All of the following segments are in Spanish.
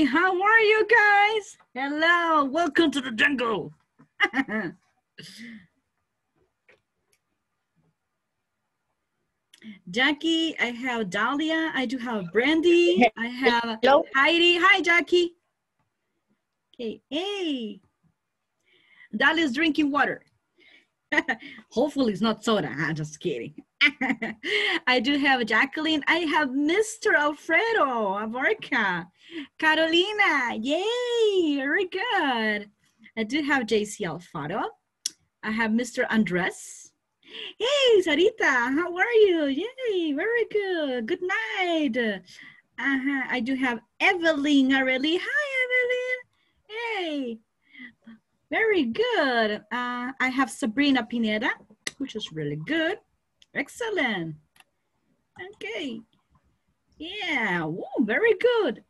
Hey, how are you guys? Hello, welcome to the jungle. Jackie, I have Dahlia, I do have Brandy, I have Hello. Heidi. Hi, Jackie. Okay, hey. Dahlia's drinking water. Hopefully it's not soda. I'm just kidding. I do have Jacqueline. I have Mr. Alfredo Abarca. Carolina. Yay. Very good. I do have JC Alfaro. I have Mr. Andres. Hey, Sarita. How are you? Yay. Very good. Good night. Uh-huh. I do have Evelyn Areli. Hi, Evelyn. Hey. Very good. Uh, I have Sabrina Pineda, which is really good. Excellent. Okay. Yeah, Woo, very good.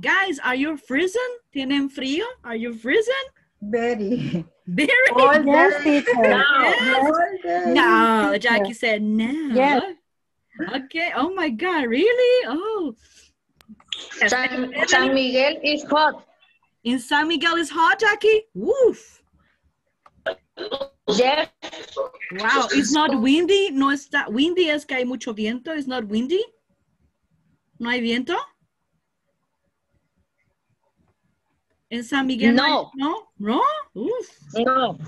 Guys, are you freezing? ¿Tienen frío? Are you freezing? Very. Very All Yes, day. teacher. Yes. All day. No, Jackie said no. Yes. Okay. Oh my God, really? Oh. Yes. San, San Miguel is hot. In San Miguel is hot, Jackie? Woof. Yes. Wow, it's not windy. No está windy, es que hay mucho viento. It's not windy. No hay viento. En San Miguel No. no, no. Uf. No.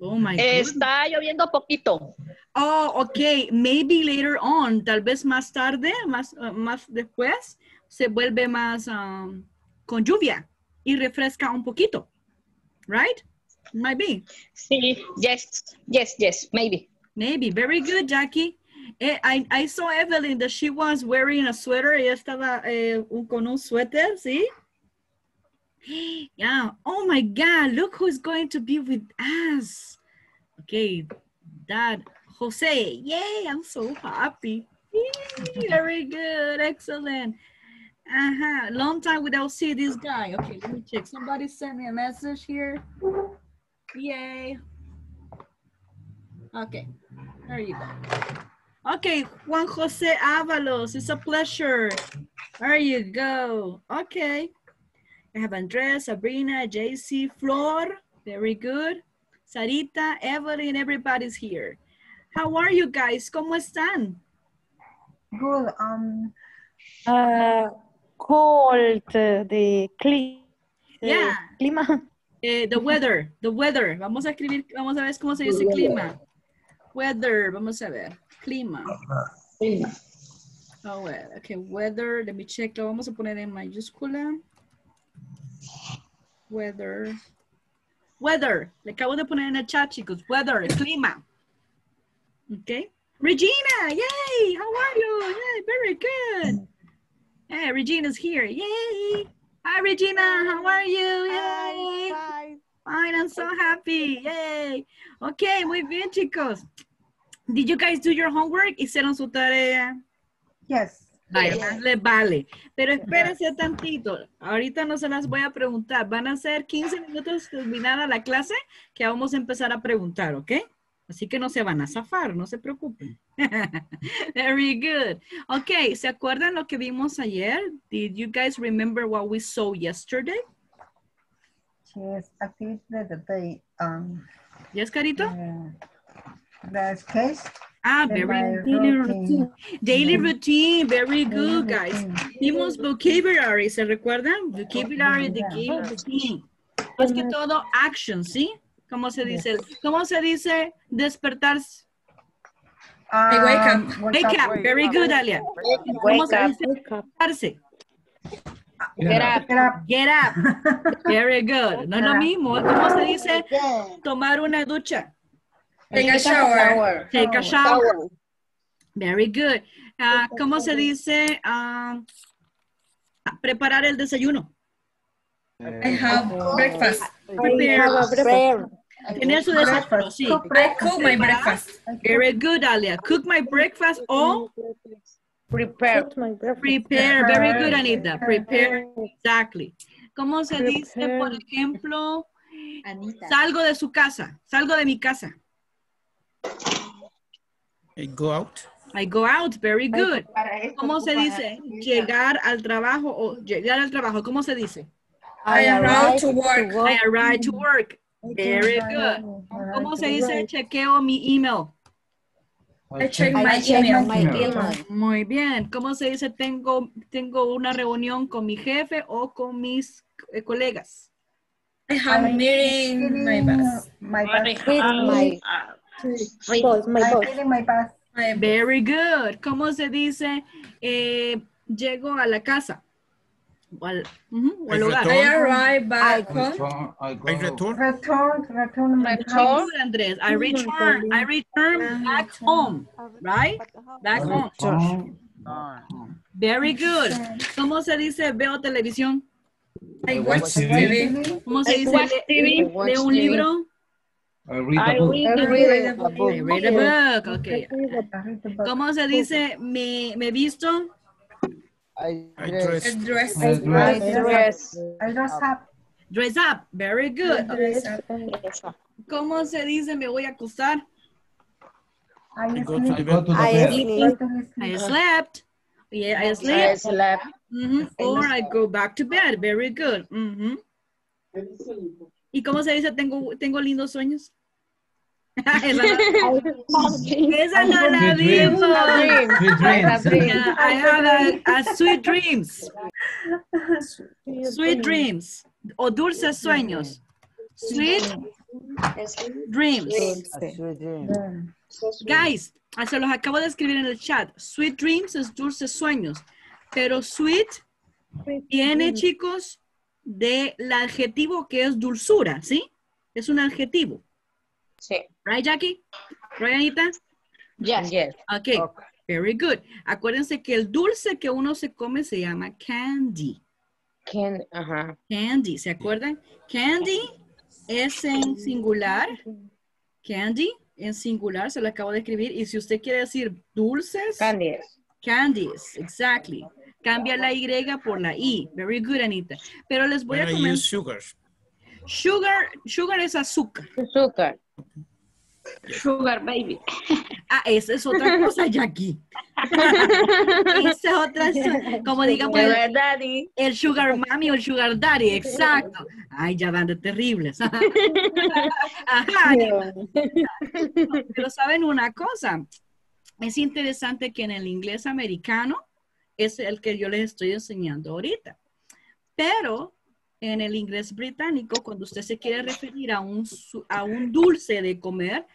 Oh my. Está lloviendo poquito. Oh, ok. Maybe later on, tal vez más tarde, más, uh, más después, se vuelve más um, con lluvia y refresca un poquito. Right? Might be. Sí. Yes. Yes, yes, maybe. Maybe. Very good, Jackie. Eh, I, I saw Evelyn that she was wearing a sweater. Ella estaba eh, con un suéter, ¿sí? Yeah. Oh my God. Look who's going to be with us. Okay. That Jose. Yay. I'm so happy. Yay, Very good. Excellent. Uh-huh. Long time without see this guy. Okay, let me check. Somebody sent me a message here. Yay. Okay. There you go. Okay, Juan Jose Avalos, it's a pleasure. There you go. Okay. I have Andres, Sabrina, JC, Flor. Very good. Sarita, Evelyn, everybody's here. How are you guys? ¿Cómo están? Good. Um, Uh, cold, uh, the cli the Yeah. clima. Eh, the weather, the weather. Vamos a escribir, vamos a ver cómo se dice clima. Weather, vamos a ver. Clima. Oh, well, okay, weather, let me check, lo vamos a poner en mayúscula. Weather. Weather, le acabo de poner en el chat, chicos. Weather, clima. Okay. Regina, yay, how are you? Yay, very good. Hey, Regina's here, yay. Hi, Regina, how are you? Yay. Fine, I'm so happy, yay. Okay, muy bien, chicos. Did you guys do your homework? ¿Hicieron su tarea? yes. Les vale. Pero espérense tantito. Ahorita no se las voy a preguntar. Van a ser 15 minutos terminada la clase que vamos a empezar a preguntar, ¿ok? Así que no se van a zafar, no se preocupen. Very good. Ok, ¿se acuerdan lo que vimos ayer? Did you guys remember what we saw yesterday? Yes. Activity of the day. Um, Yes, Carito? uh, the sketch. Ah, de very Daily routine. Daily routine, very good, Daily guys. routine. Vimos vocabulary, ¿se recuerdan? Vocabulary, the game routine. Más que todo, action, ¿sí? ¿Cómo se dice? ¿Cómo se dice despertarse? Um, wake up. Wake up, very good, Alia. ¿Cómo Wake se up. dice despertarse? Get up. Get up. Get up, very good. No es lo mismo, ¿cómo se dice tomar una ducha? Take a shower. Take a shower. Very good. Ah, ¿Cómo se dice ah, preparar el desayuno? I have breakfast. Prepare. Tener su desayuno, sí. I cook my breakfast. Very good, Alia. Cook my breakfast or Prepare. Prepare. Very good, Anita. Prepare. Exactly. ¿Cómo se dice, por ejemplo, salgo de su casa? Salgo de mi casa. I go out. I go out. Very good. ¿Cómo se dice? Llegar al trabajo o llegar al trabajo. ¿Cómo se dice? I arrive to work. I arrive to work. Very good. ¿Cómo se dice chequeo mi email? I check I my email. my email. Muy bien. ¿Cómo se dice tengo, tengo una reunión con mi jefe o con mis eh, colegas? I have meeting my boss. My. Boss, my I'm boss. my bus. My Very good. ¿Cómo se dice eh, llego a la casa? Al, ujú, o al hogar. I arrive back home. Return, I return. Return, return Return. Andres. I return, I return back home, right? Back home. Very good. ¿Cómo se dice veo televisión? I watch TV. ¿Cómo se I dice TV. leo un libro? I read I a book. I read a book. Okay. ¿Cómo se dice me, me visto? I I dress. I dress. I dress. I dress up. Dress up. Very good. Dress up. ¿Cómo se dice me voy a acostar? I I go to sleep. the bed. I Go sleep. to the I sleep. slept. Yeah, I I slept. Mhm. Or I go back to bed. Very good. Mhm. ¿Y cómo se dice tengo, tengo lindos sueños? esa, no, la Sweet dreams. vimos. Sweet dreams. Yeah, I have a, a sweet dreams. Sweet dreams. O dulces sueños. Sweet dreams. Guys, se los acabo de escribir en el chat. Sweet dreams es dulces sueños. Pero sweet viene, chicos, del adjetivo que es dulzura, ¿sí? Es un adjetivo. Sí. Right, Jackie? Right, Anita? Yes. Yes. Okay, very good. Acuérdense que el dulce que uno se come se llama candy. Can, ajá. Candy, ¿se acuerdan? Candy es en singular. Candy en singular, se lo acabo de escribir. Y si usted quiere decir dulces, Candies. candies, exactly. Cambia la Y por la I. Very good, Anita. Pero les voy When a comentar. sugar. Sugar, sugar es azúcar. Azúcar. Sugar baby. Ah, esa es otra cosa, Jackie. esa es otra, como digamos, De el, sugar mommy o el sugar daddy, exacto. Ay, ya van de terribles. Ajá, pero saben una cosa, es interesante que en el inglés americano es el que yo les estoy enseñando ahorita. Pero en el inglés británico, cuando usted se quiere referir a un, a un dulce de comer,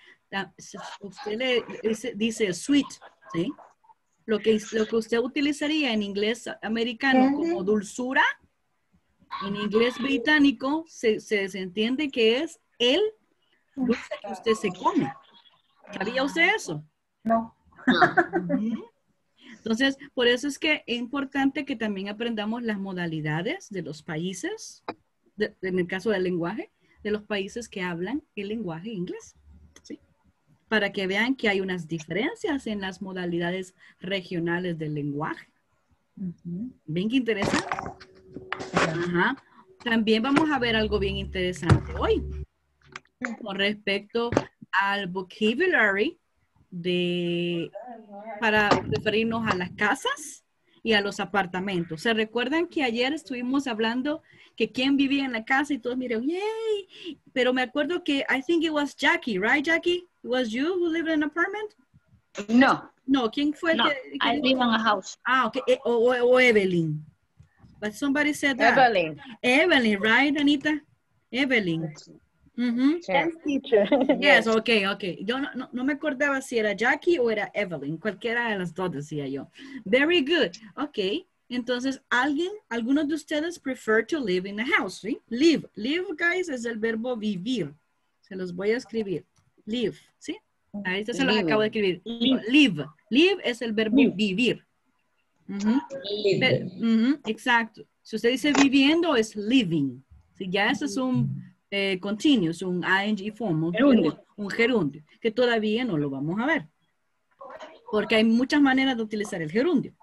usted le dice, dice sweet, ¿sí? Lo que, lo que usted utilizaría en inglés americano como dulzura, en inglés británico se, se, se entiende que es el dulce que usted se come. ¿Sabía usted eso? No. Entonces, por eso es que es importante que también aprendamos las modalidades de los países, de- en el caso del lenguaje, de los países que hablan el lenguaje inglés. ¿sí? Para que vean que hay unas diferencias en las modalidades regionales del lenguaje. ¿Ven qué interesante? Ajá. También vamos a ver algo bien interesante hoy con respecto al vocabulary de, para referirnos a las casas y a los apartamentos. ¿Se recuerdan que ayer estuvimos hablando que quién vivía en la casa y todos miren, yay? Pero me acuerdo que I think it was Jackie, right, Jackie? It was you who lived in an apartment? No, No, ¿quién fue no. que, I live in a house. Ah, ok. Eh, O, o- o Evelyn. But somebody said that. Evelyn. Evelyn, right, Anita? Evelyn. Mhm. Teacher. Yes, ok, ok. Yo no, no, no me acordaba si era Jackie o era Evelyn. Cualquiera de las dos decía yo. Very good. Ok. Entonces, ¿alguien, algunos de ustedes prefer to live in a house, ¿sí? Live. Live, guys, es el verbo vivir. Se los voy a escribir. Live, ¿sí? Ahorita se los Live. acabo de escribir. Live. Live es el verbo vivir. Ujú, exacto. Si usted dice viviendo, es living. Si ya eso es un eh, continuous, un ing form, un Gerundio. un gerundio, que todavía no lo vamos a ver. Porque hay muchas maneras de utilizar el gerundio.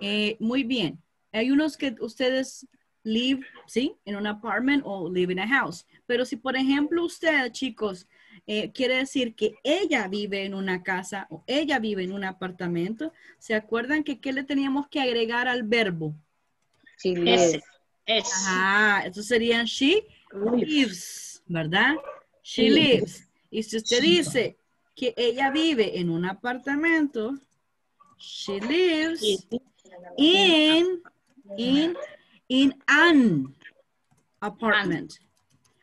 Eh, muy bien. Hay unos que ustedes live, ¿sí? En un apartment o live in a house. Pero si, por ejemplo, usted, chicos, eh, quiere decir que ella vive en una casa o ella vive en un apartamento, ¿se acuerdan que qué le teníamos que agregar al verbo? Sí. Es. Ajá, eso serían she lives, ¿verdad? She lives. Y si usted dice que ella vive en un apartamento, she lives in, in, in an apartment.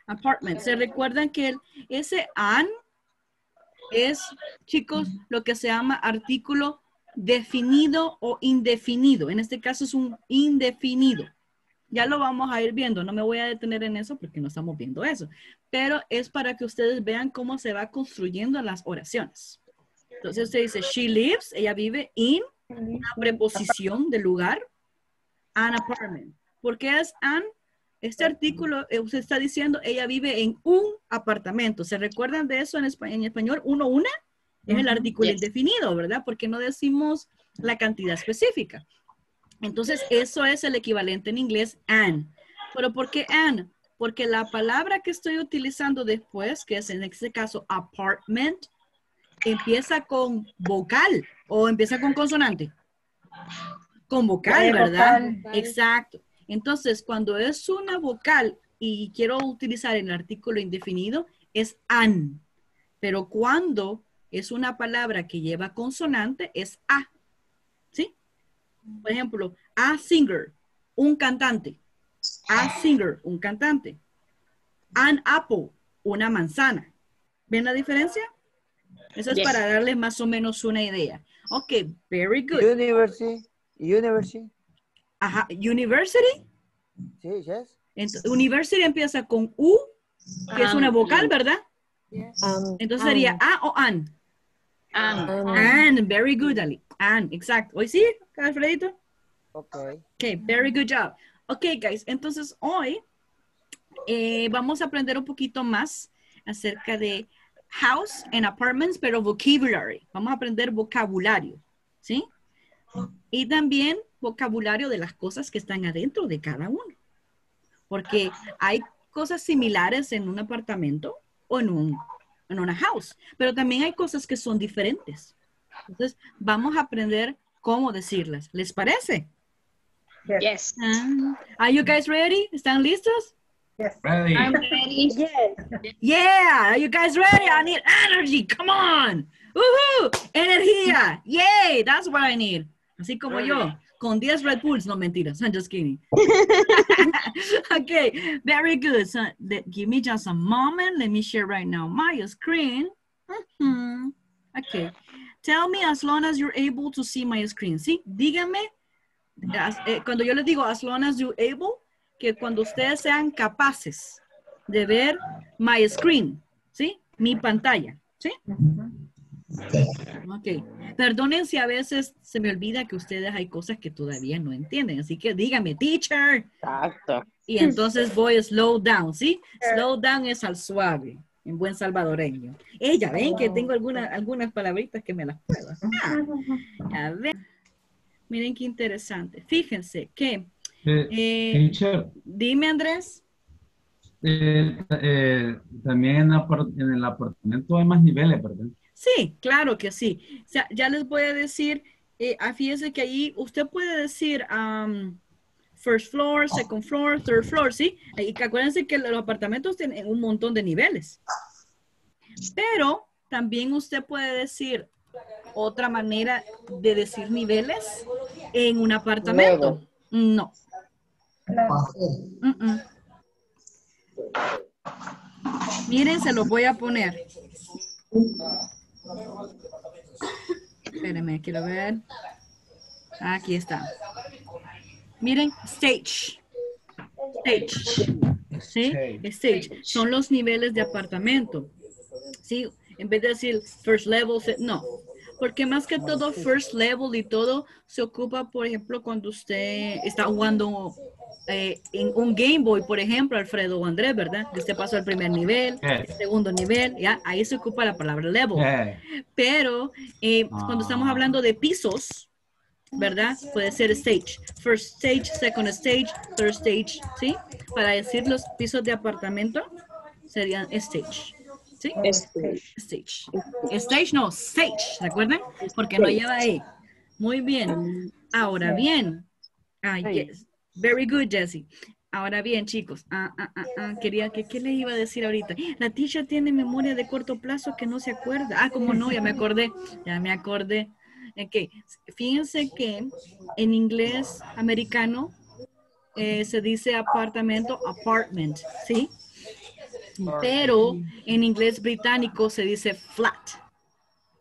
Apartment. ¿Se recuerdan que el- ese an es, chicos, lo que se llama artículo definido o indefinido? En este caso es un indefinido. Ya lo vamos a ir viendo, no me voy a detener en eso porque no estamos viendo eso, pero es para que ustedes vean cómo se va construyendo las oraciones. Entonces usted dice, she lives, ella vive in, una preposición de lugar, an apartment. ¿Por qué es an? Este artículo, eh, usted está diciendo, ella vive en un apartamento. ¿Se recuerdan de eso en, espa- en español? Uno, una, es el artículo Yes. indefinido, ¿verdad? Porque no decimos la cantidad específica. Entonces, eso es el equivalente en inglés an. ¿Pero por qué an? Porque la palabra que estoy utilizando después, que es en este caso apartment, empieza con vocal o empieza con consonante. Con vocal, Eh, ¿verdad? vocal. Exacto. Entonces, cuando es una vocal y quiero utilizar el artículo indefinido, es an. Pero cuando es una palabra que lleva consonante, es a. Ejemplo, a singer, un cantante. A singer, un cantante. An apple, una manzana. ¿Ven la diferencia? Eso es Yes. para darles más o menos una idea. Ok, very good. University. University. Ajá, university. Sí, yes. University empieza con U, que es una vocal, ¿verdad? Um, Entonces sería A o AN. An. An, very good, Ali. An, exacto. ¿Hoy sí, Alfredito? Ok. Ok, very good job. Ok, guys, entonces hoy eh, vamos a aprender un poquito más acerca de house and apartments, pero vocabulary. Vamos a aprender vocabulario, ¿sí? Y también vocabulario de las cosas que están adentro de cada uno. Porque hay cosas similares en un apartamento o en, un, en una house, pero también hay cosas que son diferentes. Entonces, vamos a aprender cómo decirlas. ¿Les parece? Yes. Ah, Are you guys ready? ¿Están listos? Yes. Ready. I'm ready. yes. Yeah, are you guys ready? I need energy. Come on. Woohoo! Energía. Yay, that's what I need. Así como yo, con 10 Red Bulls, no mentiras. I'm just kidding. okay, very good. So let- give me just a moment. Let me share right now my screen. Mhm. Okay. Tell me as long as you're able to see my screen. See? díganme as- eh, cuando yo les digo as long as you're able, que cuando ustedes sean capaces de ver my screen, ¿sí? Mi pantalla, ¿sí? Ok. Perdonen si a veces se me olvida que ustedes hay cosas que todavía no entienden, así que dígame, teacher, Exacto. y entonces voy a slow down, ¿sí? Slow down es al suave, en buen salvadoreño. Ella, ven que tengo alguna- algunas palabritas que me las puedo. Ah, a ver. Miren qué interesante. Fíjense que, Eh, eh, dime Andrés. eh, también en, en el apartamento hay más niveles, ¿verdad? Sí, claro que sí. O sea, ya les voy a decir, ah, fíjense que ahí usted puede decir um, first floor, second floor, third floor, ¿sí? Y que acuérdense que los apartamentos tienen un montón de niveles. Pero también usted puede decir otra manera de decir niveles en un apartamento. No. Mm, mm. Miren, se los voy a poner. Espérenme, quiero ver. Aquí está. Miren, stage. Stage. ¿Sí? Stage. Son los niveles de apartamento. ¿Sí? En vez de decir first level, no. Porque más que todo, first level y todo se ocupa, por ejemplo, cuando usted está jugando eh, en un Game Boy, por ejemplo, Alfredo o Andrés, ¿verdad? Que Usted pasó al primer nivel, el segundo nivel, ¿ya? Ahí se ocupa la palabra level. Eh, Pero eh, cuando estamos Ah. hablando de pisos, ¿verdad? Puede ser stage. First stage, second stage, third stage, ¿sí? Para decir los pisos de apartamento serían stage. ¿Sí? Este, Stage. Stage no, stage, ¿se acuerdan? Porque no lleva ahí. Muy bien. Ahora bien. Ah, yes. Very good, Jessie. Ahora bien, chicos, ah, ah, ah, ah, quería que, ¿qué les iba a decir ahorita? La teacher tiene memoria de corto plazo que no se acuerda. Ah, como no, ya me acordé, ya me acordé. Ok, fíjense que en inglés americano eh, se dice apartamento, apartment, ¿sí? Pero en inglés británico se dice flat,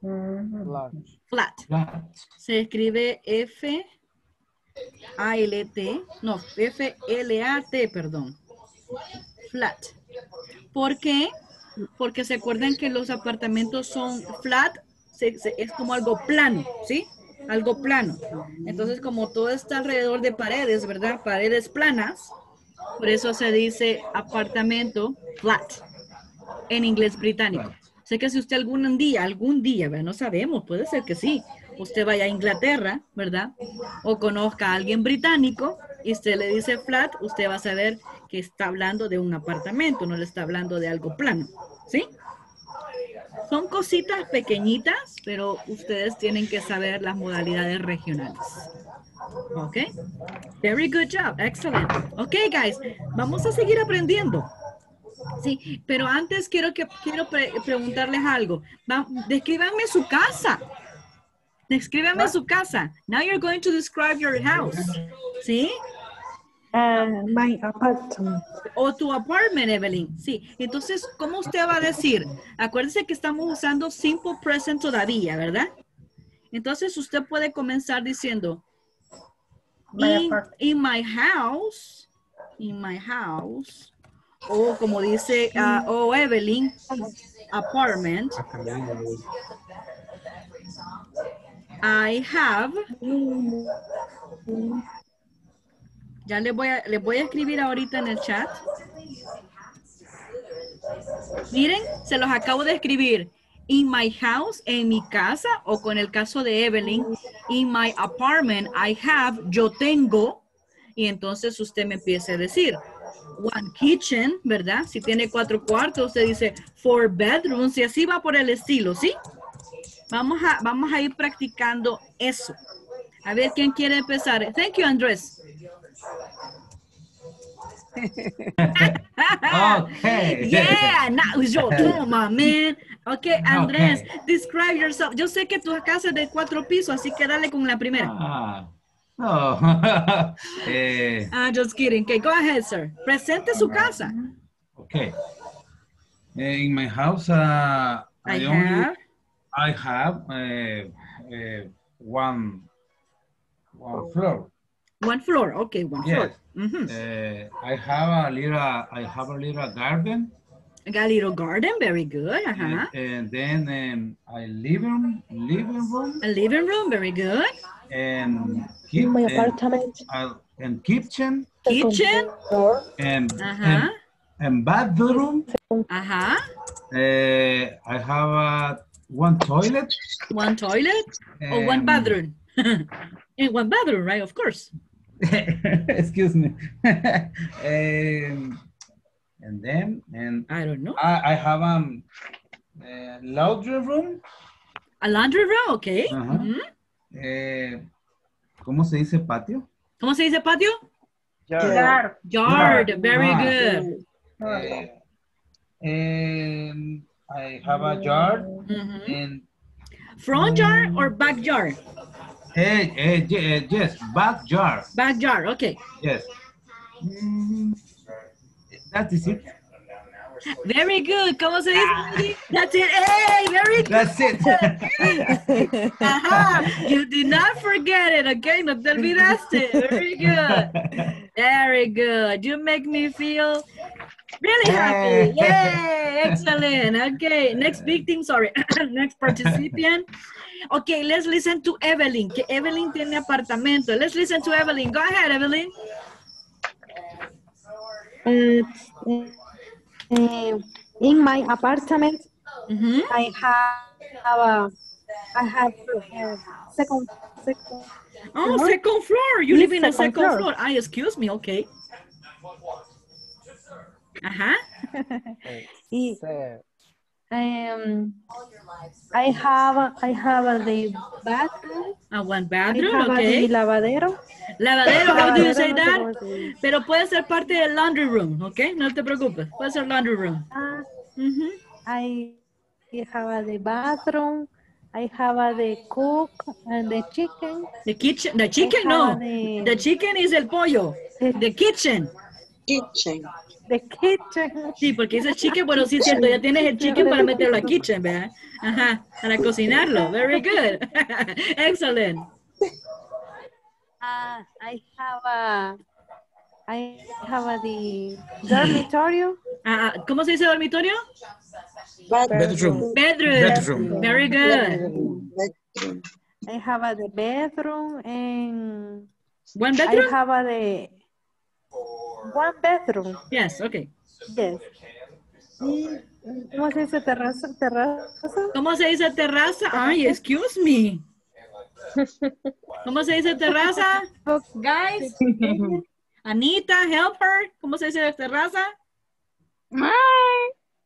Flat. flat. Flat. Se escribe F A L T, no, F L A T, perdón. Flat. ¿Por qué? Porque se acuerdan que los apartamentos son flat, se- se- es como algo plano, ¿sí? Algo plano. Entonces, como todo está alrededor de paredes, ¿verdad? Paredes planas, por eso se dice apartamento flat en inglés británico. Sé que si usted algún día, algún día, ¿verdad? no sabemos, puede ser que sí, usted vaya a Inglaterra, ¿verdad? O conozca a alguien británico y usted le dice flat, usted va a saber que está hablando de un apartamento, no le está hablando de algo plano, ¿sí? Son cositas pequeñitas, pero ustedes tienen que saber las modalidades regionales. ¿Ok? Very good job. Excellent. Ok, guys, vamos a seguir aprendiendo. Sí, pero antes quiero que quiero pre- preguntarles algo. Va- descríbanme su casa. Descríbanme su casa. Now you're going to describe your house. ¿Sí? Uh, my apartment. O tu apartment, Evelyn. Sí. Entonces, ¿cómo usted va a decir? Acuérdese que estamos usando simple present todavía, ¿verdad? Entonces, usted puede comenzar diciendo, in, in my house, in my house, o como dice, ah, o Evelyn, apartment, I have, ya le voy a, le voy a escribir ahorita en el chat. Miren, se los acabo de escribir. In my house, en mi casa, o con el caso de Evelyn, in my apartment, I have, yo tengo, y entonces usted me empieza a decir, one kitchen, ¿verdad? Si tiene cuatro cuartos, usted dice four bedrooms, y así va por el estilo, ¿sí? Vamos a, vamos a ir practicando eso. A ver, ¿quién quiere empezar? Thank you, Andrés. Okay. Yeah, now yo, toma, man. Ok, Andrés, describe yourself. Yo sé que tu casa es de cuatro pisos, así que dale con la primera. Ah, no. eh, Ah, just kidding. Okay, go ahead, sir. Presente su casa. okay. In my house, uh, I I, only have. I have uh, uh, one one floor. One floor. Okay, one floor. Uh, I have a little I have a little garden, Got a little garden. Very good. Uh-huh. and, and then um, a living living room A living room. Very good. and keep In my and, apartment. uh, and kitchen Kitchen. floor. and Uh-huh. and, and bathroom. Uh-huh. Uh, I have uh, one toilet. One toilet. Or one and- bathroom. and one bathroom, right? Of course. Excuse me. and, and then and I don't know. I, I have um a laundry room. A laundry room. Okay. Ajá. Mhm. Eh, ¿Cómo se dice patio? ¿Cómo se dice patio? Yard. Yard. Very Ah. good. Eh, and I have a yard Mhm. and Front yard or backyard? eh, eh, ye- yes, backyard. Backyard. Okay. Yes. Mm, that is it. Very good. ¿Cómo se dice? Ah. That's it. Hey, very good. That's it. Ajá. You did not forget it. Okay, no te olvidaste. Very good. Very good. You make me feel really eh. happy. Yay! Excellent. Okay, next victim, sorry. next participant. Okay, let's listen to Evelyn. Que Evelyn tiene apartamento. Let's listen to Evelyn. Go ahead, Evelyn. Uh, uh, in my apartment, Mhm. I have a, I have a second, second. Oh, Floor? second floor. You live in a Second second floor. floor. Ah, excuse me. Okay. Ajá. Y, Se- um, I have, I have the bathroom. Ah, one I bathroom. have Okay. the lavadero. Lavadero, how do you say that? Pero puede ser parte del laundry room, ¿ok? No te preocupes. Puede ser laundry room. Ah, Ujú. I have a the bathroom. I have a the cook and the chicken. The kitchen, the chicken, no. The chicken is el pollo. The kitchen. Kitchen. The kitchen. Sí, porque ese chicken, bueno, sí es cierto, ya tienes el chicken para meterlo a kitchen, ¿verdad? Ajá, para cocinarlo. Very good. Excellent. Ah, I have a I have a the dormitory. Ah, ah, ¿Cómo se dice dormitorio? Bedroom. Bedroom. Bedroom. Very good. Bedroom. I have a the bedroom and One I bedroom? have a the one bedroom. Yes, okay. Yes. Y, ¿Cómo se dice terraza? Terraza. ¿Cómo se dice terraza? Ay, excuse me. ¿Cómo se dice terraza? Guys. Anita, help her. ¿Cómo se dice terraza?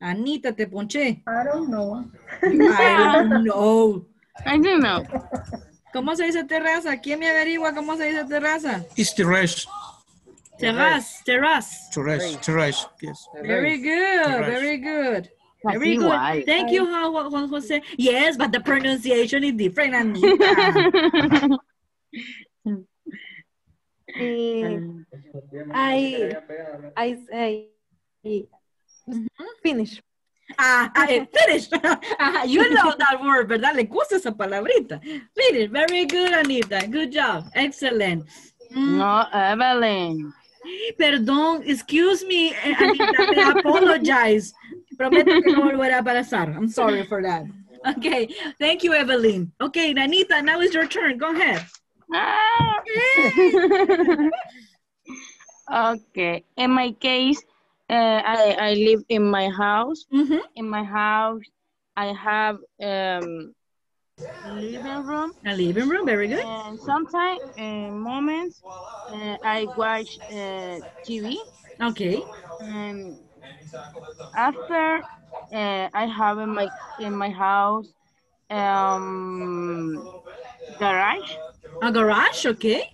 Anita, te ponché. I don't know. I don't know. I don't know. ¿Cómo se dice terraza? ¿Quién me averigua cómo se dice terraza? It's terrace. Terrace, terrace. Terrace. Terrace. Yes. Very good, Terrace. very good. That's Very good. igual. Thank you, Juan Juan Jose. Yes, but the pronunciation is different, Anita. Eh, I I say finish. Ah, ah, eh, finish. Ah, you know that word, ¿verdad? Le gusta esa palabrita. Finish. Very good, Anita. Good job. Excellent. Mm, No, Evelyn. Perdón, excuse me, eh, Anita. I apologize. Prometo que no volverá a pasar. I'm sorry for that. Okay. Thank you, Evelyn. Okay, Anita, now is your turn. Go ahead. Ah. okay. In my case, uh, I, I live in my house. Mhm. In my house, I have um, living room. A living room. Very good. And sometimes, in moments, uh, I watch uh, TV. Okay. And after, uh, I have in my in my house um, garage, A garage. Okay.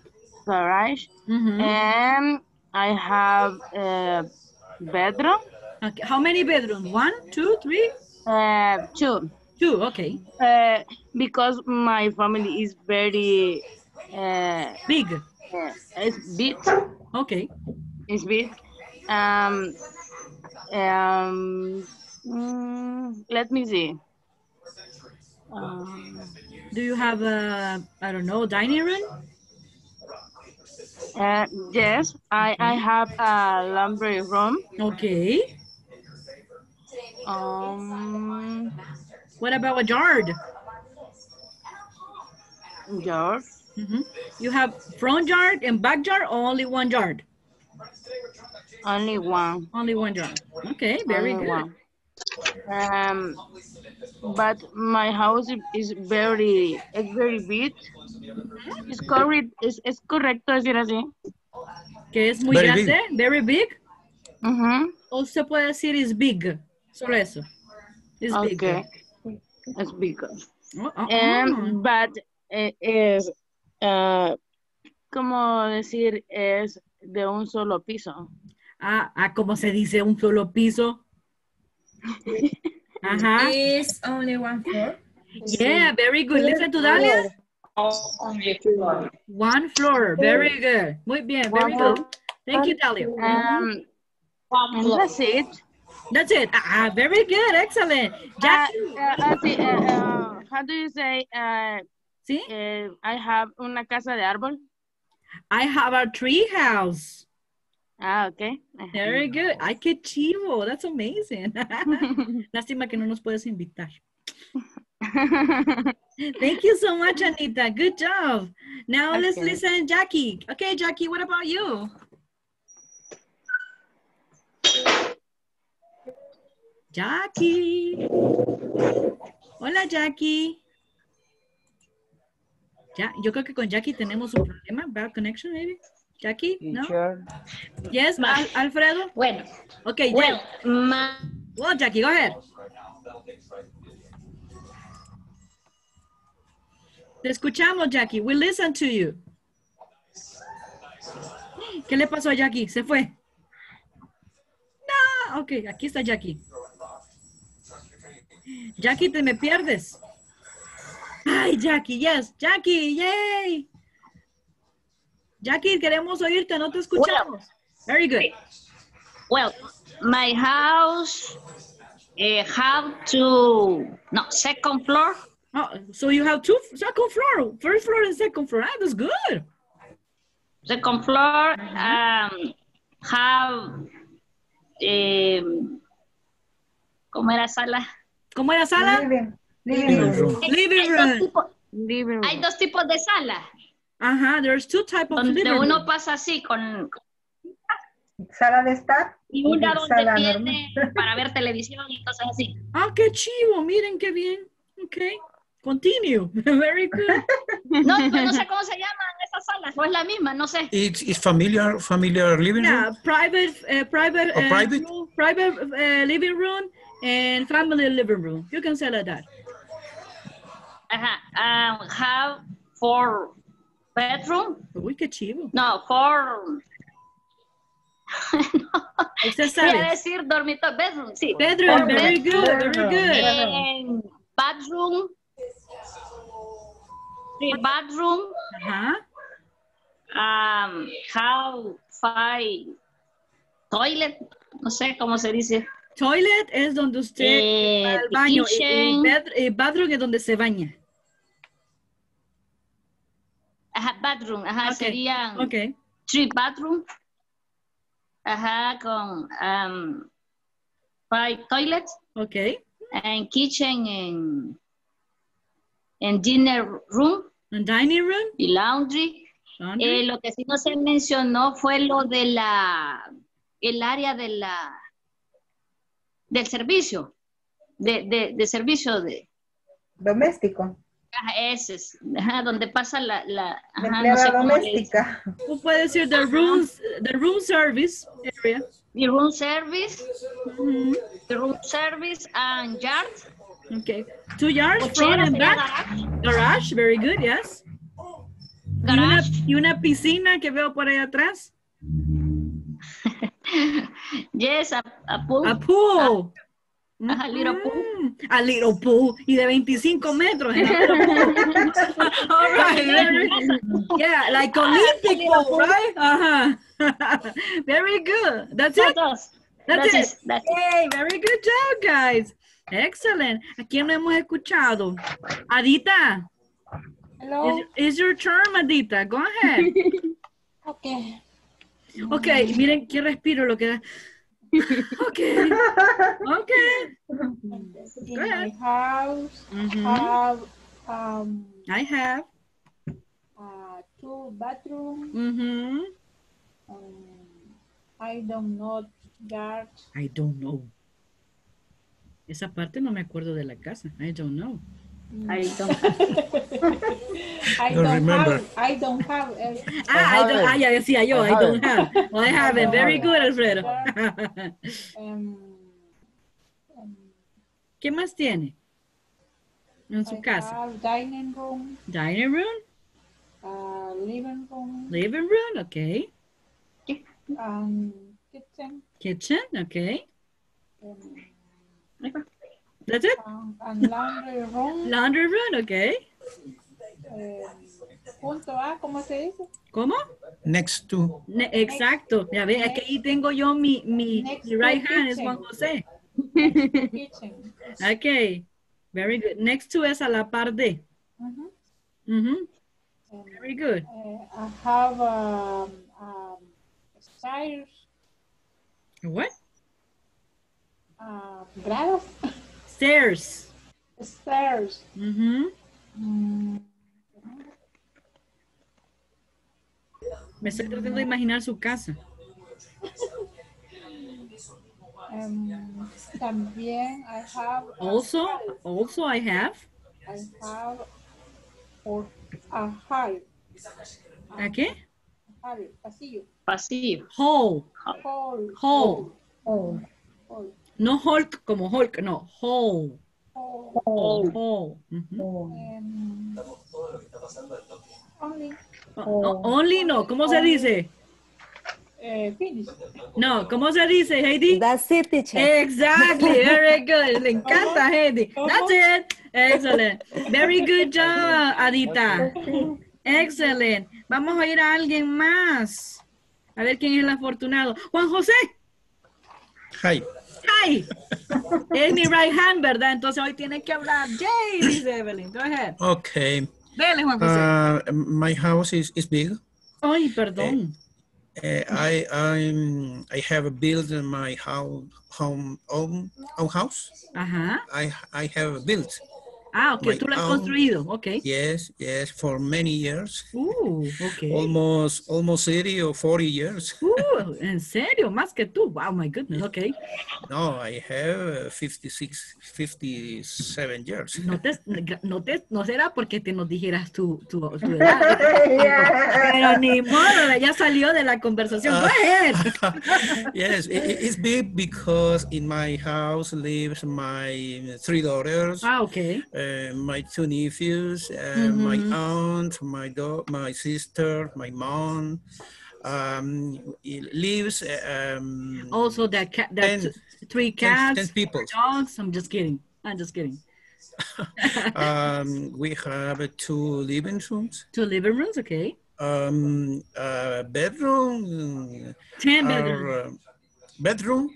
garage, Mhm. and I have a bedroom, Okay. How many bedrooms? One, two, three, uh, two, two. Okay. uh, because my family is very uh, Big. uh, it's big, Okay. it's big. Um, um, mm, let me see. Um, Do you have a, I don't know, dining room? uh, yes, I, I have a laundry room. Okay. Um, What about a yard? George. Mhm. You have front yard and back yard or only one yard? Only one. Only one yard. Okay, very only good. one. Um, but my house is very, it's very big. It's correct, es, es correcto decir así. Que es muy Very grande, very big. Ujú, O se puede decir is big. Solo eso. Is big. It's big. Oh, oh, And, oh. but eh, es, uh, como decir, es de un solo piso. Ah, ah, ¿cómo se dice un solo piso? Ajá. Is only one floor. Yeah, very good. Listen to Dalia. One floor. Very good. Muy bien, very good. Thank you, Dalia. Um, and that's it. That's it. Ah, very good. Excellent. Uh, Jackie. uh, see, uh, uh, how do you say, uh, ¿Sí? uh, I have una casa de árbol? I have a tree house. Ah, okay. Very good. Ay, qué chivo. That's amazing. Lástima que no nos puedes invitar. Thank you so much, Anita. Good job. Now let's listen, Jackie. Okay, Jackie, what about you? Jackie. Hola, Jackie. Ya, yo creo que con Jackie tenemos un problema. Bad connection, maybe. Jackie, no? Yes, Al- Alfredo. Bueno, Okay, bueno, Jack- ma- Well, Jackie, go ahead. Te escuchamos, Jackie. We listen to you. ¿Qué le pasó a Jackie? ¿Se fue? No, ok, aquí está Jackie. Jackie, te me pierdes. Ay, Jackie, yes, Jackie, yay. Jackie, queremos oírte, no te escuchamos. Very good. Well, my house eh, have to, no, second floor. Oh, so you have two second floor, first floor and second floor. Ah, that's good. Second floor um, have, eh, ¿cómo era sala? ¿Cómo era sala? Living, living Living room. room. Living Hay dos, room. tipos, Living hay room. dos tipos de sala, Ajá, there's two type of donde living uno room. pasa así con, Sala de estar. y una donde Sala tiene normal. para ver televisión y cosas así. Ah, qué chivo, miren qué bien. Okay, continue. Very good. No, pues no sé cómo se llaman esas salas, o es la misma, no sé. It's, it's familiar, familiar living Yeah, room. private, uh, private, uh, private? room, private uh, living room and family living room. You can say like that. Ajá, um, have four bedroom, Uy, qué chivo. no, four, Usted Quiere sabe. decir dormitorio, bedroom, sí. Bedroom, Four very bedroom. good, very good. En bathroom, three bathroom, Ajá. um, how five toilet, no sé cómo se dice. Toilet es donde usted Eh, va al baño y, y y bathroom es donde se baña. Ajá, bathroom, ajá, Ok, serían Ok. three bathroom. Ajá, con um, five toilets Ok. and kitchen and, and dinner room And dining room. y laundry. laundry. Eh, lo que sí no se mencionó fue lo de la, el área de la, del servicio, de, de, de servicio de, Doméstico. ajá, ese es, ajá, donde pasa la, la La ajá, no sé doméstica. Tú puedes decir the rooms, the room service area. The room service, the room service and yard, Okay. Two yards, front and back. garage, Garage, very good, yes. Y una, garage, y una piscina que veo por ahí atrás. Yes, a, a pool, A pool. Ajá, little pool. A little pool. Y de 25 metros. en. All right. very- yeah, like Olympic pool, right? Uh-huh. very good. That's it. That's That's it. it, that's it. Hey, very good job, guys. Excellent. ¿A quién no hemos escuchado? Adita. Hello. Is, is your turn, Adita. Go ahead. Okay. Ok, miren qué respiro lo que da. Ok, ok. In my house, Mhm. have um, I have. uh, two bathroom. Mhm. Um, I don't know yard. I don't know. Esa parte no me acuerdo de la casa. I don't know. I don't I Don't don't, remember. have. I don't have. uh, Ah, I don't, ah, ya decía yo, I I don't have. Well, I haven't. Very good, Alfredo. um, um, ¿Qué más tiene? En su I casa. have dining room, Dining room, uh, living room, living room, okay. um, kitchen, Kitchen, okay. um, That's it. um, and laundry room. Laundry room, okay. eh, punto A, ¿cómo se dice? ¿Cómo? Next to. Ne- exacto. Ya ve, aquí ahí tengo yo mi, mi, mi right to hand es. Juan José. Kitchen. Okay. Very good. Next to es a la par de. Mhm. Mhm. Um, Very good. uh, I have um, um, stairs, What? uh, gradas, Stairs. stairs. Mhm. Mm, Me estoy tratando de imaginar su casa. um, también I have Also, hall. also I have. I have or a hall, ¿A qué? hall, pasillo, pasillo. Hall. hall, Hall. Oh, hall, No Hulk como Hulk, no. Mhm. oh. Um, only only no. ¿Cómo se dice? Eh, finish. No, ¿cómo se dice, Heidi? That's it, teacher. Exactly, very good. Le encanta, Heidi. That's it. Excellent. Very good job, Adita. Excellent. Vamos a ir a alguien más. A ver quién es el afortunado. Juan José. Hi. Hi. Es mi right hand, ¿verdad? Entonces hoy tiene que hablar. Jay, dice Evelyn. Go ahead. Okay. Dele, Juan José. Uh, my house is, is big. Ay, perdón. Uh, I I'm, I have built my house home own, own house. Ajá. I I have built. Ah, ok. My Tú lo has construido. Ok. Yes, yes, for many years, Uh, ok. almost almost 30 or 40 years. Uh, ¿En serio? Más que tú. Wow, my goodness. Ok. No, I have uh, 56, 57 years. No te, no te, no será porque te nos dijeras tu, tu, tu edad. Pero ni modo, ya salió de la conversación. Go ahead. yes, i- i- it's big because in my house lives my three daughters, Ah, ok. uh, my two nephews, uh, my Mhm. aunt, my dog, my sister, my mom. Um, lives uh, um, Also, that cat, that Ten- three cats, 10 people. dogs. I'm just kidding. I'm just kidding. um, we have two living rooms, Two living rooms, okay. um, uh, bedroom, Ten bedrooms. uh, bedroom,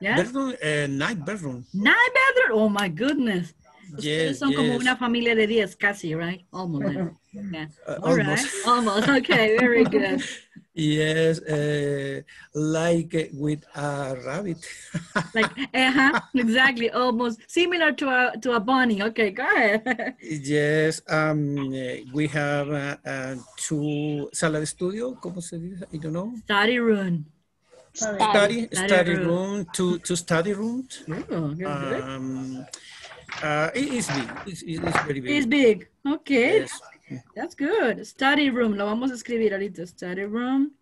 Yeah. bedroom, uh, night bedroom. Nine bedroom. Oh my goodness. Ustedes Yes, son como yes. una familia de 10 casi, right? Almost. there. Yeah. Uh, All right. almost. Almost. Okay, very good. Yes, uh, like uh, with a rabbit. Like, uh-huh, exactly. Almost similar to a to a bunny. Okay, go ahead. yes, um, uh, we have uh, uh, two sala de estudio, ¿cómo se dice? I don't know. Study room. Study, Study study room. room, two, two study rooms. Oh, good, good. Uh, it is big. It's, it's very big. It's big. Okay, Yes. that's good. Study room. Lo vamos a escribir ahorita. Study room.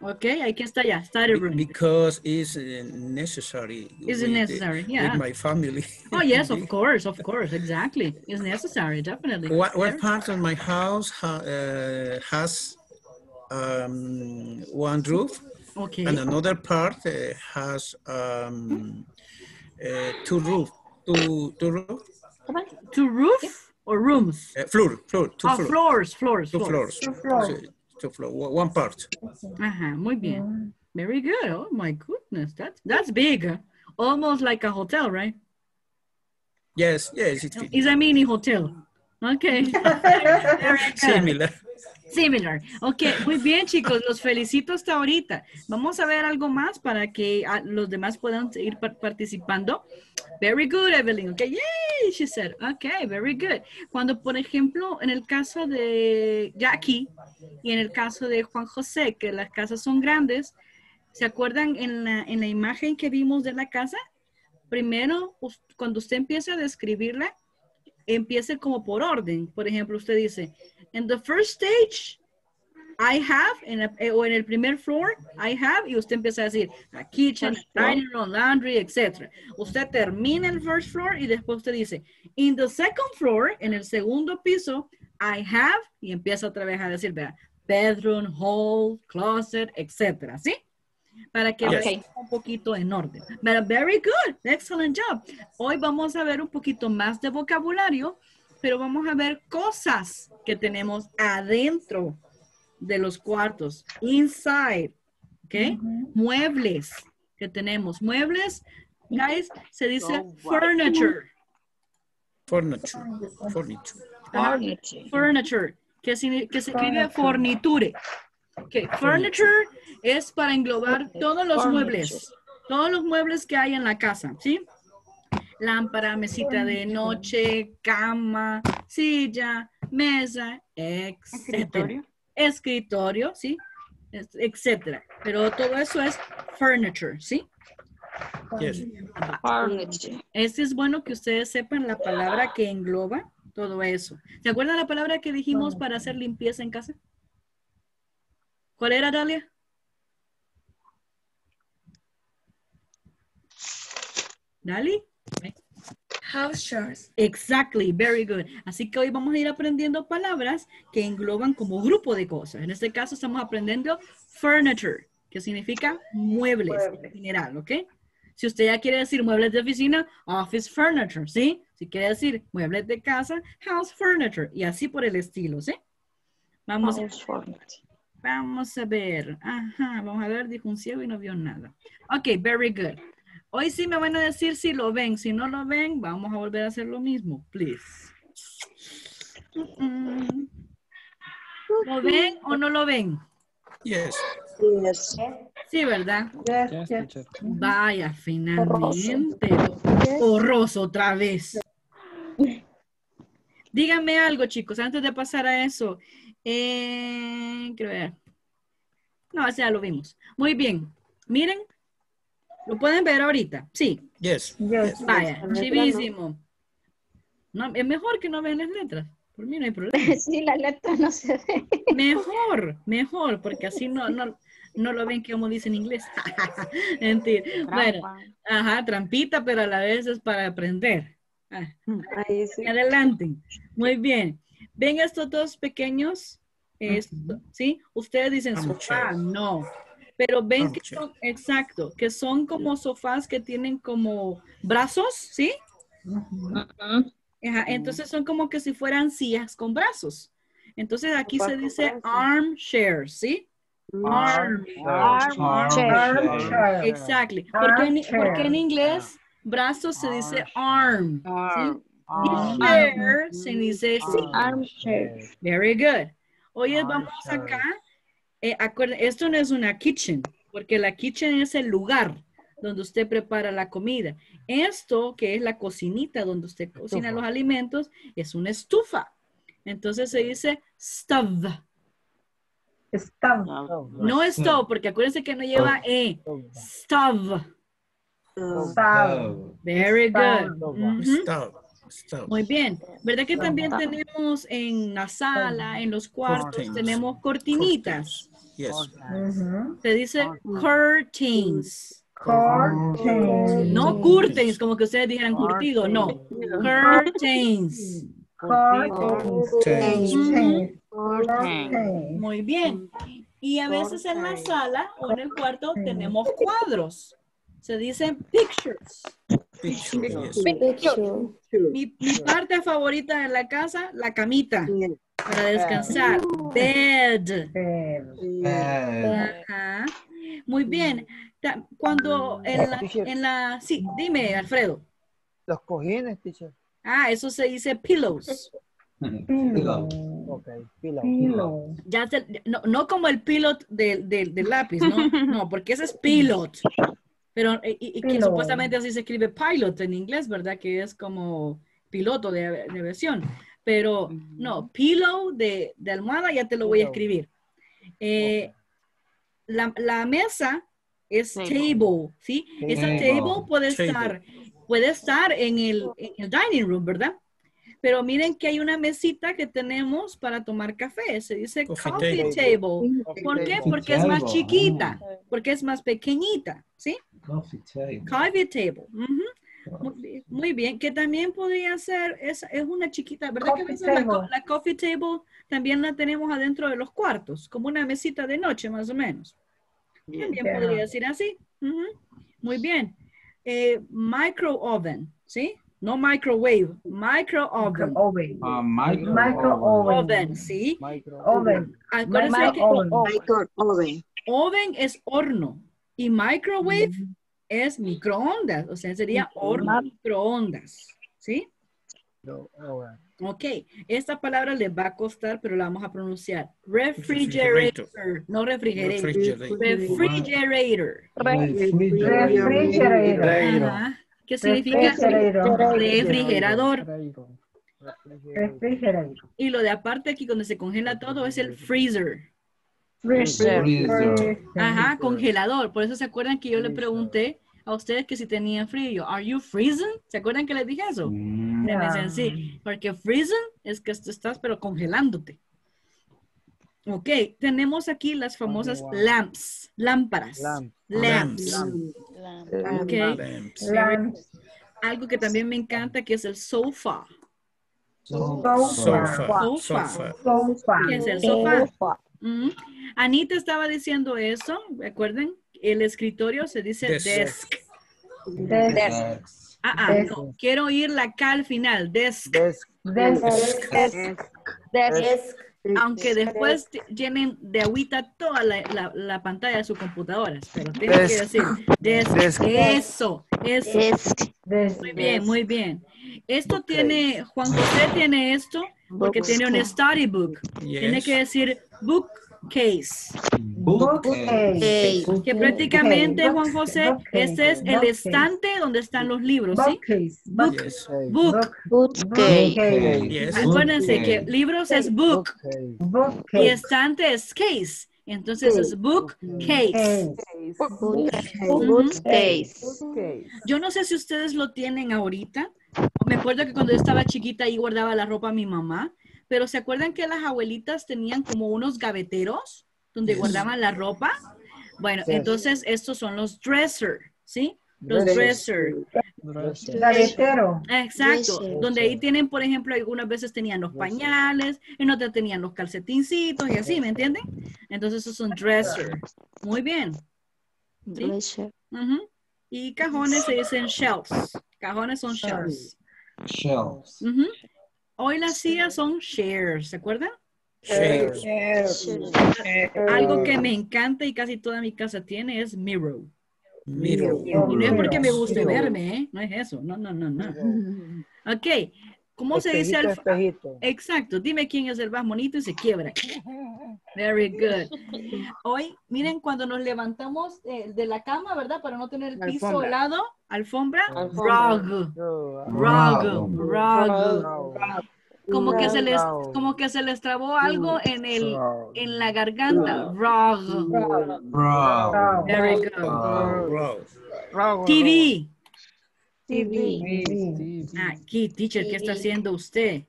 Okay, aquí está ya. Study room. Because it's uh, necessary. Is with, uh, necessary, yeah. With my family. Oh, yes, of course, of course, exactly. It's necessary, definitely. What, one part of my house ha, uh, has um, one roof, Okay. and another part uh, has um, uh, two roof, two two roof, To roof or rooms? uh, floor, floor, two Oh, floor, floors, floors, two floors. floors, Two floors. Two- two floor, one one part. Ajá, muy bien. Very good. Oh my goodness, that's that's big. Almost like a hotel, right? Yes, yes, it's big. It's a mini hotel. Okay. Similar. Similar. Ok, muy bien chicos, los felicito hasta ahorita. Vamos a ver algo más para que ah, los demás puedan seguir par- participando. Very good, Evelyn. Ok, yay, she said. Ok, very good. Cuando, por ejemplo, en el caso de Jackie y en el caso de Juan José, que las casas son grandes, ¿se acuerdan en la, en la imagen que vimos de la casa? Primero, cuando usted empieza a describirla, empiece como por orden. Por ejemplo, usted dice, en the first stage, I have, en la- eh, o en el primer floor, I have, y usted empieza a decir, a kitchen, dining room, laundry, etc. Usted termina el first floor y después usted dice, in the second floor, en el segundo piso, I have, y empieza otra vez a decir, vea, bedroom, hall, closet, etc. ¿Sí? Para que vaya un poquito en orden. Pero very good, excellent job. Hoy vamos a ver un poquito más de vocabulario, pero vamos a ver cosas que tenemos adentro de los cuartos, inside, ¿ok? Muebles que tenemos. Muebles, guys, se dice furniture. Furniture, furniture. Furniture. Furniture, que, que se escribe forniture. Ok, furniture es para englobar todos los Furniture. muebles, todos los muebles que hay en la casa, ¿sí? Lámpara, mesita de noche, cama, silla, mesa, etc. Escritorio. Escritorio, ¿sí? Etcétera. Pero todo eso es furniture, ¿sí? Yes. Furniture. Este es bueno que ustedes sepan la palabra que engloba todo eso. ¿Se acuerdan la palabra que dijimos para hacer limpieza en casa? ¿Cuál era, Dalia? ¿Dali? House chores. Exactly, very good. Así que hoy vamos a ir aprendiendo palabras que engloban como grupo de cosas. En este caso estamos aprendiendo furniture, que significa muebles en general, ¿ok? Si usted ya quiere decir muebles de oficina, office furniture, ¿sí? Si quiere decir muebles de casa, house furniture, y así por el estilo, ¿sí? Vamos, vamos a ver. Ajá, vamos a ver, dijo un ciego y no vio nada. Ok, very good. Hoy sí me van a decir si lo ven. Si no lo ven, vamos a volver a hacer lo mismo, please. ¿Lo ven o no lo ven? Yes. Sí, ¿verdad? Yes, Yes, yes. Vaya, finalmente. Horroroso otra vez. Díganme algo, chicos, antes de pasar a eso. Eh, quiero ver. No, ese ya lo vimos. Muy bien. Miren. ¿Lo pueden ver ahorita? Sí. Yes. Yes. Vaya, chivísimo. No, es mejor que no vean las letras. Por mí no hay problema. Sí, la letra no se ve. Mejor, mejor, porque así no, no, no lo ven que como dice en inglés. Mentira. Bueno, ajá, trampita, pero a la vez es para aprender. Ah, Adelante. Muy bien. ¿Ven estos dos pequeños? Esto, ¿Sí? Ustedes dicen sofá, Armchair. no. Pero ven que Armchair. son, exacto, que son como sofás que tienen como brazos, ¿sí? Ajá, entonces son como que si fueran sillas con brazos. Entonces aquí se dice armchair, ¿sí? Arm. Armchair. Exactly. Porque en, porque en inglés brazo se dice arm. ¿sí? Y chair se dice sí. Very good. Hoy vamos acá. Eh, esto no es una kitchen, porque la kitchen es el lugar donde usted prepara la comida. Esto, que es la cocinita donde usted cocina los alimentos, es una estufa. Entonces se dice stove. Stove. No stove, porque acuérdense que no lleva E. Stove. Very good. Muy bien. ¿Verdad que también tenemos en la sala, en los cuartos, tenemos cortinitas? Yes. Se dice curtains. Curtains. No curtains, como que ustedes dijeran curtido, no. Curtains. Curtains. Muy bien. Y a veces en la sala o en el cuarto tenemos cuadros. Se dicen pictures. Picture. Yes. Mi, mi parte favorita de la casa, la camita para descansar. Bed. Ajá. Muy bien. Cuando en la, en la, sí, dime, Alfredo. Los cojines, teacher. Ah, eso se dice pillows. Pillow. Ok, pillow. Pillow. Ya se- no, no como el pilot del, del- del lápiz, ¿no? No, porque ese es pilot. Pero, y, y- que supuestamente así se escribe pilot en inglés, ¿verdad? Que es como piloto de, de aviación. Pero no, pillow de, de almohada ya te lo voy a escribir. Eh, la, la mesa es Table. table, ¿sí? Esa Table. puede Table. estar, puede estar en el, en el dining room, ¿verdad? Pero miren que hay una mesita que tenemos para tomar café. Se dice Coffee coffee, table. table. ¿Por qué? Coffee Porque es más table. chiquita, porque es más pequeñita, ¿sí? Coffee table. Coffee table. Muy, muy bien, que también podría ser, es, es una chiquita, ¿verdad que a veces la, coffee table también la tenemos adentro de los cuartos, como una mesita de noche más o menos? También Yeah. podría decir así. Muy bien. Eh, micro oven, ¿sí? No microwave, micro oven. Oven. Ah, micro, Micro oven. Oven, ¿sí? Micro. Oven. Micro oven. oven es horno y microwave es microondas, o sea, sería horno microondas, ¿sí? Oven. Ok, esta palabra les va a costar, pero la vamos a pronunciar. Refrigerator, no refrigerator. Refrigerator. Refrigerator. Refrigerator. Ajá. ¿Qué significa? Refrigerator. Refrigerador. Refrigerator. Refrigerator. Y lo de aparte aquí, donde se congela todo, es el freezer. Freezer. Ajá, congelador. Por eso se acuerdan que yo le pregunté a ustedes que si tenían frío. ¿Are you freezing? ¿Se acuerdan que les dije eso? Mm, Me dicen sí, porque freezing es que tú estás pero congelándote. Ok, tenemos aquí las famosas wow. lamps, lámparas. Lamp. Lamps. Lamp. Ok, Lamps. Lamps. algo que también me encanta que es el sofa. Sofa. Sofa. Sofa. Sofa. Sofa. ¿Qué es el sofá? Ujú. Anita estaba diciendo eso, recuerden, el escritorio se dice Desk. desk. Desk. Ah, ah, Desk. no, quiero oír la K al final, desk. Desk. Desk. Desk. Aunque después llenen de agüita toda la, la- la pantalla de su computadora. Pero tienen que Desk. decir desk. Desk. Eso, eso. Desk. Muy bien, muy bien. Esto tiene, Juan José tiene esto porque tiene un study book. Tiene que decir bookcase. Bookcase. Que prácticamente, Book- Juan José, bookcase, este es el bookcase. estante donde están los libros, ¿sí? Bookcase. Book- Yes. Book. Bookcase. Yes. Acuérdense que libros es book y Bookcase. estante es case. Entonces es bookcase. Case. Ujú. Yo no sé si ustedes lo tienen ahorita. Me acuerdo que cuando yo estaba chiquita ahí guardaba la ropa mi mamá. Pero ¿se acuerdan que las abuelitas tenían como unos gaveteros donde guardaban la ropa? Bueno, Sí. entonces estos son los dresser, ¿sí? Los dresser. Gavetero. Exacto, Dresser. donde ahí tienen, por ejemplo, algunas veces tenían los pañales, en otras tenían los calcetincitos y así, ¿me entienden? Entonces esos son dresser. Muy bien. Y cajones se dicen shelves. Cajones son shelves. Shelves. Hoy las sillas son chairs, ¿se acuerdan? Chairs. Algo que me encanta y casi toda mi casa tiene es mirror. Mirror. Y no es porque me guste Mirror. verme, ¿eh? No es eso. No, no, no, no. Ok. ¿Cómo se dice Espejito, al... espejito. Exacto, dime quién es el más bonito y se quiebra. Very good. Hoy, miren, cuando nos levantamos eh, de la cama, ¿verdad? Para no tener el piso Alfombra. helado, alfombra, Alfombra. rug, rug, rug. Como que se les, Rug. como que se les trabó algo en el, en la garganta. Rug. Very good. Row. Bravo, TV. TV. Aquí, teacher, ¿qué está haciendo usted?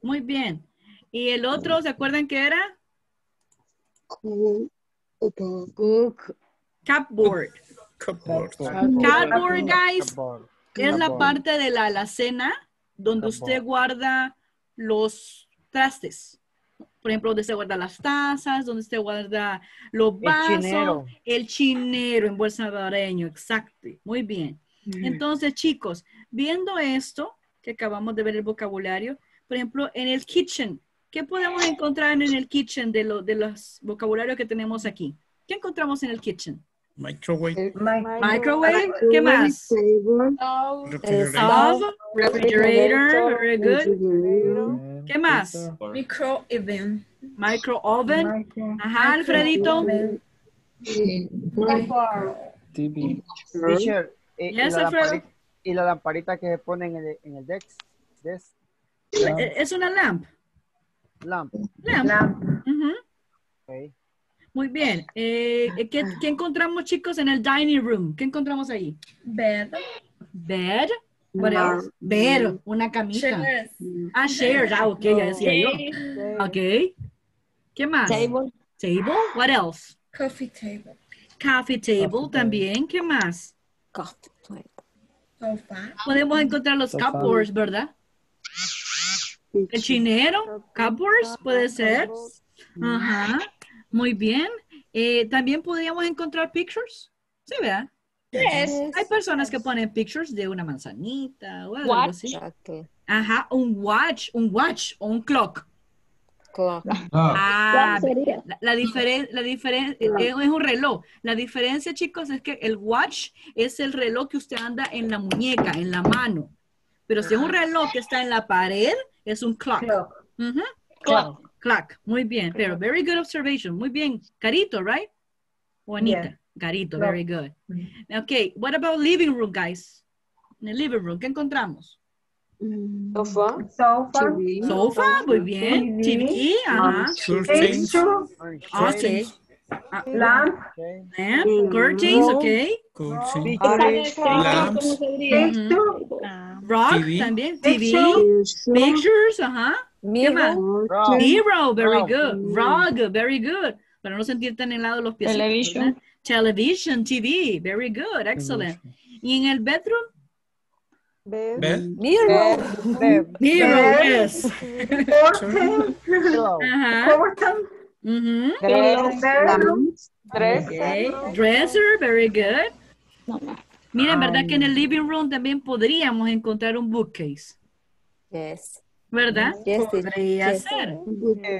Muy bien. Y el otro, ¿se acuerdan qué era? Cook. Cupboard. Cupboard. Cardboard, guys. Cupboard. Es la Cupboard. parte de la alacena donde usted guarda los trastes. Por ejemplo, donde se guarda las tazas, donde usted guarda los El vasos, chinero. el chinero en buen salvadoreño, exacto. Muy bien. Entonces, chicos, viendo esto, que acabamos de ver el vocabulario, por ejemplo, en el kitchen, ¿qué podemos encontrar en el kitchen de, lo, de los vocabularios que tenemos aquí? ¿Qué encontramos en el kitchen? Microwave. Microwave, ¿qué más? Refrigerator. Refrigerator, very good. ¿Qué más? Micro event. Micro oven. Ajá, Alfredito. TV. Eh, y, Yes, la lamparita, y la lamparita que se pone en el, en el desk. desk Eh, Es una lamp. lamp. Lamp. Lamp. Ujú. Okay. Muy bien. Eh, ¿qué, qué encontramos, chicos, en el dining room? ¿Qué encontramos ahí? Bed. Bed. Bed, una camita. Chairs. Ah, chairs. Ah, ok, ya decía yo. Ok. ¿Qué más? Table. Table. What else? Coffee table. Coffee table también. ¿Qué más? Podemos encontrar los cupboards, ¿verdad? El chinero, cupboards, puede ser. Ajá. Muy bien. Eh, También podríamos encontrar pictures. Sí, ¿verdad? Hay personas que ponen pictures de una manzanita o algo así. Ajá, un watch, un watch o un clock. Ah, la, la diferen- la diferen- es un reloj. La diferencia, chicos, es que el watch es el reloj que usted anda en la muñeca, en la mano. Pero si es un reloj que está en la pared, es un clock. Clock. Clock. Clock. Muy bien. Pero very good observation. Muy bien. Carito, right? Juanita. Yeah. Carito, very good. Okay, what about living room, guys? En el living room, ¿qué encontramos? Sofa. Sofa, muy bien. TV. TV, ajá. Curtains. Picture. Awesome. Ah, Lamp. Okay. lamp, curtains, okay. Curtains. Lamps. Lamps. Rock también. TV. Picture. Pictures, ajá. Rock. Hero, very good. Rug, very good. Para no sentir tan helado los pies. Television. Television, TV, very good, excellent. ¿Y en el bedroom? Bed. Bed. Hero, Bed. yes. Curtain. Pillow. Ajá. Curtain. Ujú. Dresser. Ok, Dresser, very good. Miren, ¿verdad que en el living room también podríamos encontrar un bookcase? Yes. ¿Verdad? Yes. Podría Yes. ser.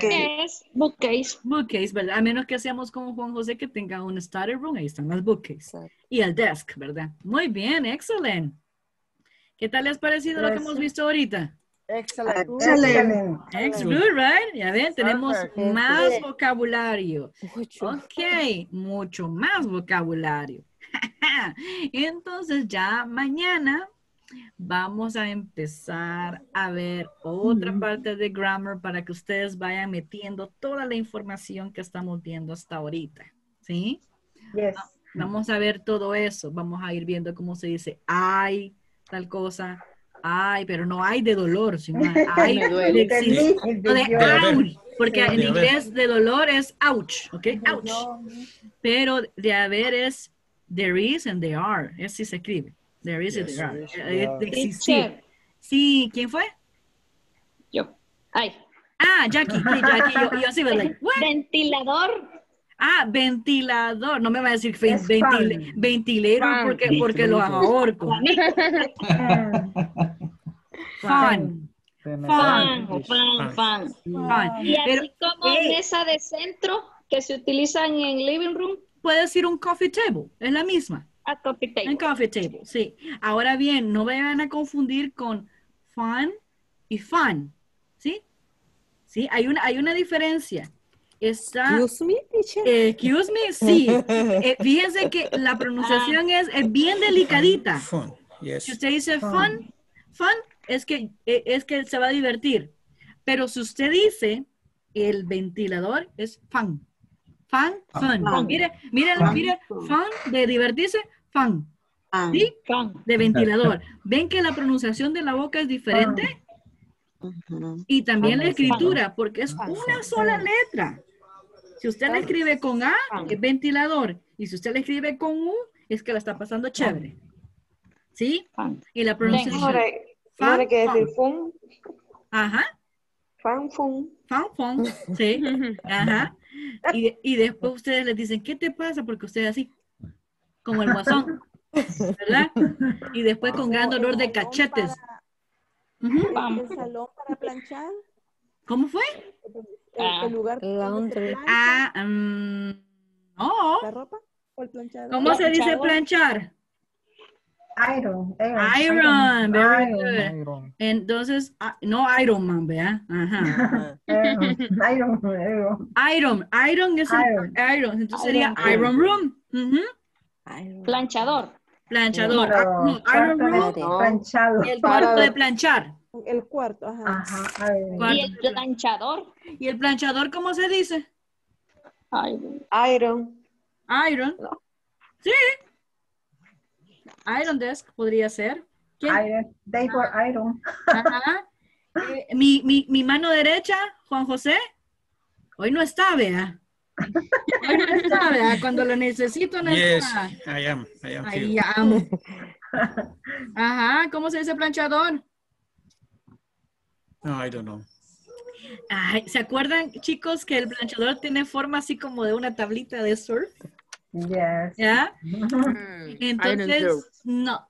Es bookcase. Bookcase, ¿verdad? A menos que seamos como Juan José que tenga un study room, ahí están las bookcase. Y el desk, ¿verdad? Muy bien, excelente. ¿Qué tal les ha parecido lo que hemos visto ahorita? Excelente. Excelente. It's good, right? Ya ven, tenemos Perfect. más vocabulario. Ok, mucho más vocabulario. Entonces ya mañana vamos a empezar a ver otra parte de grammar para que ustedes vayan metiendo toda la información que estamos viendo hasta ahorita. ¿Sí? Yes. Vamos a ver todo eso. Vamos a ir viendo cómo se dice ay, tal cosa. Ay, pero no hay de dolor, sino hay de no de porque en inglés de dolor es ouch, ¿ok? Ouch. Pero de haber es there is and there are. Es si se escribe. There is and Yes. and Eh, there are. de existir. Teacher, Sí, ¿quién fue? Yo. Ay. Ah, Jackie. Sí, Jackie. Yo, yo like, what? Ventilador. Ah, ventilador. No me va a decir fe- Es ventil- fan. ventilador Fan. porque, porque los ahorco. Fan. Fan, Fan. fan, fan. Fan. Y así como Ey. mesa de centro que se utilizan en living room, puede decir un coffee table. Es la misma. a coffee Un table. coffee table, sí. Ahora bien, no vayan a confundir con fan y fan, ¿sí? Sí, hay una, hay una diferencia. Está, Excuse me, teacher. eh, excuse me, sí. Eh, fíjense que la pronunciación es, es bien delicadita. Fun. Yes. Si usted dice fun, fun, es que, eh, es que se va a divertir. Pero si usted dice el ventilador, es fun. Fun, fun. Fun. Mire, mire, mire, fun de divertirse, fun. ¿Sí? Fan. de ventilador. ¿Ven que la pronunciación de la boca es diferente? Y también la escritura, porque es una sola letra. Si usted la escribe con A, es ventilador. Y si usted la escribe con U, es que la está pasando chévere. ¿Sí? Fan. Y la pronunciación. Hay que Fan, decir fun, Ajá. fan, fun. Fan, fan. Sí. Ajá. Y, y después ustedes les dicen, ¿qué te pasa? Porque usted es así, como el guasón. ¿Verdad? Y después con gran dolor de cachetes. Ujú. Fan. salón para planchar? ¿Cómo fue? Ah. lugar Laundry. Ah, mm, no. ropa o el planchador? ¿Cómo se dice planchar? Iron. Iron, very Iron. good. Iron. Entonces, ah, no Iron Man, ¿vea? Ajá. Iron. Iron. Iron. Iron, Iron es el Iron. Entonces sería Iron Room. Planchador. Planchador. Pero Ah, no, Iron Room. planchado. El cuarto de planchar. El cuarto, ajá. Ajá. Iron. Y el planchador. ¿Y el planchador cómo se dice? Ay, Iron. Iron. Sí. Iron Desk podría ser. ¿Quién? Iron. They were iron. Ajá. Eh, mi, mi, mi mano derecha, Juan José, hoy no está, vea. Hoy no está, vea. Cuando lo necesito, no Yes, está. I am. I am Ahí amo. Ajá, ¿cómo se dice planchador? No, I don't know. Ay, ¿se acuerdan, chicos, que el planchador tiene forma así como de una tablita de surf? Yes. ¿Ya? Iron Entonces, no.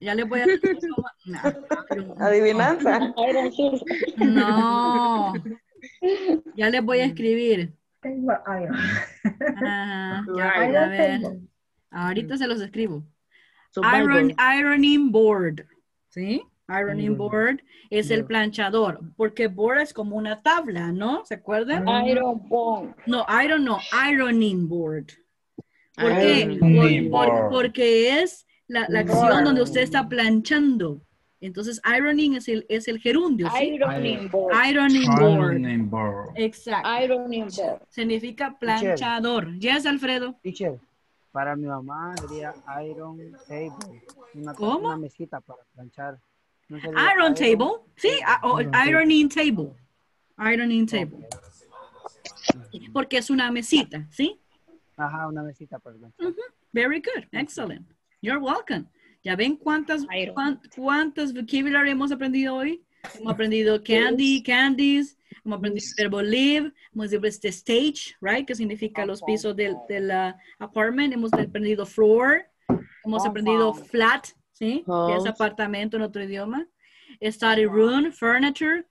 Ya les voy a decir cómo. No, Adivinanza. No. Ya les voy a escribir. Were iron. Ajá, ya, Iron a ver. Ahorita se los escribo. Iron, ironing board. ¿Sí? Ironing board es el planchador, porque board es como una tabla, ¿no? ¿Se acuerdan? Iron Bone. No, iron no, ironing board. ¿Por qué? Ironing Por- por- board. porque es la, la acción donde usted está planchando. Entonces, ironing es el, es el gerundio, ¿sí? Ironing board. Ironing board. Ironing board. Exacto. Ironing board. Significa planchador. Yes, Alfredo. Para mi mamá sería Iron Table. Una, ¿Cómo? una mesita para planchar. ¿No sería Iron table. Sí, ah, Iron ironing table. Ironing table. Porque es una mesita, ¿sí? Ajá, una mesita para planchar. Very good. Excellent. You're welcome. ¿Ya ven cuántas, Iron. cuán- cuántas vocabulary hemos aprendido hoy? Hemos aprendido candy, candies. Hemos aprendido el verbo live. Hemos aprendido este stage, right? Que significa los pisos del, del ah, apartment. Hemos aprendido floor. Hemos aprendido flat, ¿sí? Que es apartamento en otro idioma. Study room, furniture,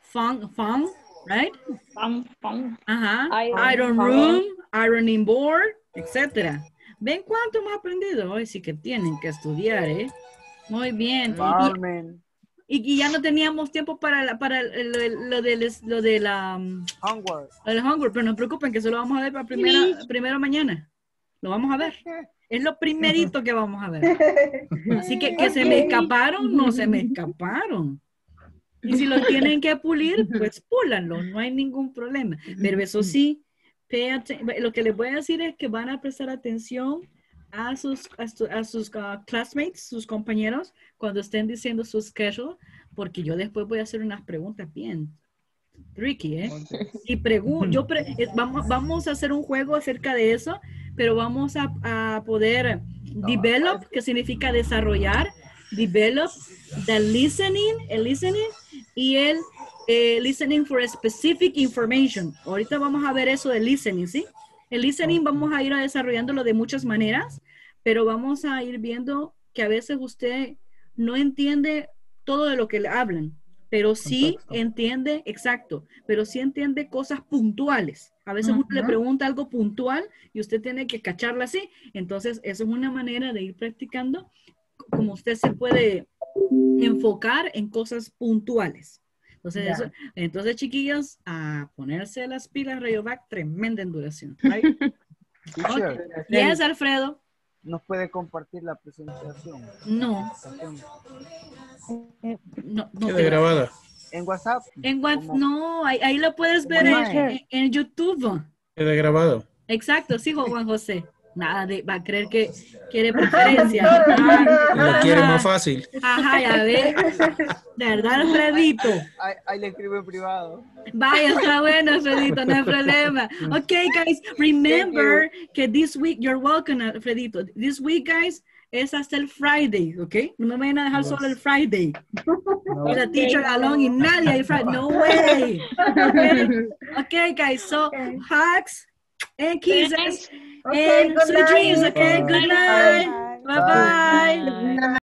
fun, fun, right? Fun, fun. Ajá. Iron- Iron room, ironing board, etcétera. ¿Ven cuánto hemos aprendido? Hoy sí que tienen que estudiar, ¿eh? Muy bien. Y-. Y, y ya no teníamos tiempo para, la- para el- el- lo, del, lo de la, um, Homework. lo del homework, pero no se preocupen que eso lo vamos a ver para primero, primero mañana. Lo vamos a ver. Es lo primerito que vamos a ver. Así que que se me escaparon, no se me escaparon. Y si lo tienen que pulir, pues púlanlo, no hay ningún problema. Pero eso sí, lo que les voy a decir es que van a prestar atención a sus, a, su- a sus ah, classmates, sus compañeros, cuando estén diciendo su schedule, porque yo después voy a hacer unas preguntas bien tricky, ¿eh? Y pregun- yo pre- eh, vamos, vamos a hacer un juego acerca de eso, pero vamos a, a poder develop, que significa desarrollar, develop the listening, el listening y el eh, listening for specific information. Ahorita vamos a ver eso de listening, ¿sí? El listening vamos a ir desarrollándolo de muchas maneras, pero vamos a ir viendo que a veces usted no entiende todo de lo que le hablan, pero sí entiende, exacto, pero sí entiende cosas puntuales. A veces uno le pregunta algo puntual y usted tiene que cacharla así. Entonces, eso es una manera de ir practicando como usted se puede enfocar en cosas puntuales. Entonces, eso- entonces chiquillos, a ponerse las pilas Rayovac, tremenda en duración. right? Yes, Alfredo. ¿Nos puede compartir la presentación? No, no, no. Queda te- grabada. En WhatsApp. En WhatsApp, no, ahí, ahí lo puedes ver en, imagen. en- en YouTube. Queda grabado. Exacto, sí, Juan José. Nada de, va a creer que quiere preferencia. Lo quiere más fácil. Ajá, ya ve. De verdad, Alfredito. Ahí, ahí le escribo en privado. Vaya, está bueno, Alfredito, no hay problema. Okay, guys, remember que this week, you're welcome, Alfredito. This week, guys, es hasta el Friday, ¿ok? No me vayan a dejar solo el Friday. Y la teacher alone y nadie hay Friday. No way. Okay, okay guys, so hugs and kisses Okay, and good sweet dreams, night. okay? Good night. Bye-bye. Good night.